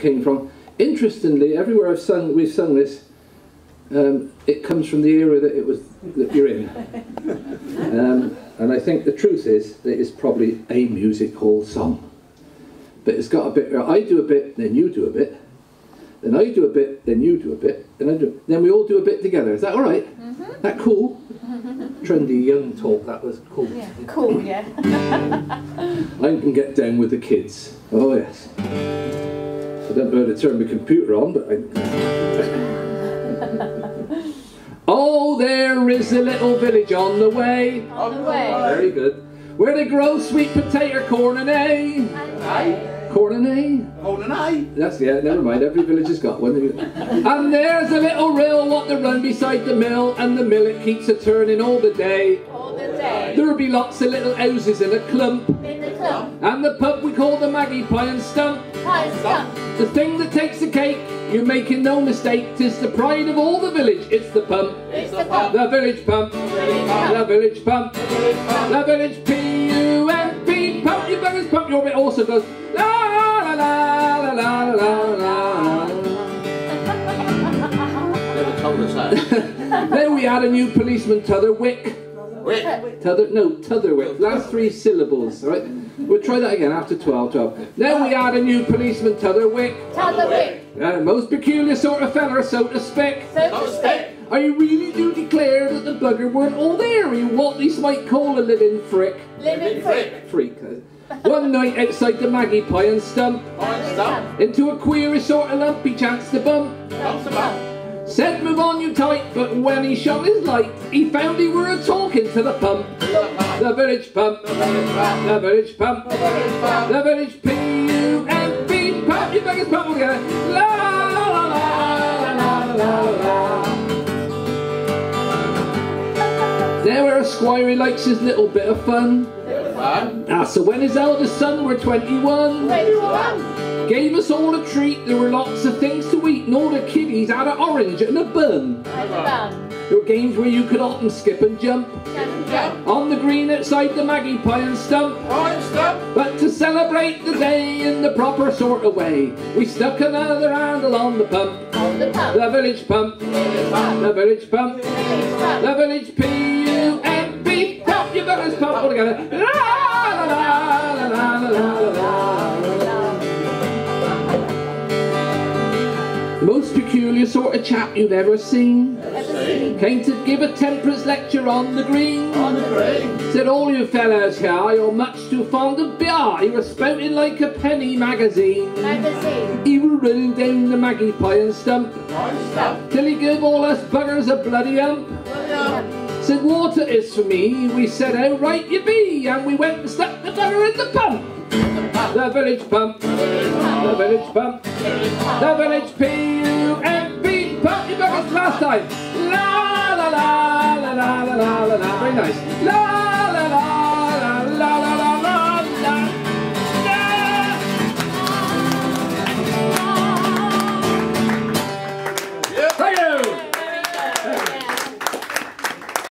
came from. Interestingly, everywhere I've sung, we've sung this, um, it comes from the era that it was that you're in. Um, and I think the truth is that it's probably a music hall song. But it's got a bit. I do a bit, then you do a bit. Then I do a bit, then you do a bit, then I do. Then we all do a bit together. Is that all right? Mm -hmm. That cool? Trendy young talk. That was cool. Yeah, cool. Yeah. I can get down with the kids. Oh yes. I don't know how to turn my computer on, but I. oh, there is a little village on the way. On the way. Very good. Where they grow sweet potato corn and hay. Corn and hay? Corn and hay? That's, yeah, never mind. Every village has got one. and there's a little rill what to run beside the mill, and the mill it keeps a turning all the day. All the day. There'll be lots of little houses in a clump. In the clump. And the pub we call the Maggie Pie and Stump. Pie and Stump. The thing that takes the cake, you're making no mistake, tis the pride of all the village, it's the pump. It's the pump. The village pump. The village pump. The village P-U-M-P pump. You beggars pump. Your bit also goes la la la la la la la. Never told us that. then we had a new policeman, T'other Wick. Wick. T'other, no, T'otherwick. Last three syllables, right? We'll try that again after 12, 12. Then we add a new policeman, T'otherwick. T'otherwick. Uh, most peculiar sort of fella, so to speak. So to speak. I really do declare that the bugger weren't all there. He what these might call a living frick. Living frick. Freak. One night outside the Maggie Pie and Stump, Pine stump. into a queerish sort of lump chance chanced to bump. Bumps a bump. Said move on you tight, but when he shone his light, he found he were a talking to the pump. The village pump, the village pump, the village P-U-M-P pump, you beggars pump together. La la la la la la la. There where a squire he likes his little bit of fun. Fun. Ah, so when his eldest son were 21, Twenty-one. Gave us all a treat. There were lots of things to eat, and all the kiddies had an orange and a bun. And bun. There were games where you could hop and skip and jump And jump. on the green outside the Maggie Pie and Stump. Pine stump. But to celebrate the day in the proper sort of way, we stuck another handle on the pump. On the pump. The village pump, Village pump. the village pump, Village pump. the village P-U-M-P pump. You village pump all together. Most peculiar sort of chap you've ever seen. Came to give a temperance lecture on the green. On the green. Said all you fellas here, you're much too fond of beer. He was spouting like a penny magazine. Magazine. He were running down the Maggie Pie and Stump stump. till he gave all us buggers a bloody hump. Said water is for me. We said how right you be, and we went and stuck the bugger in the pump. The village pump, the village pump, the village P-U-M-P pump. You buggers last time. La la la la la la la la la. Very nice. La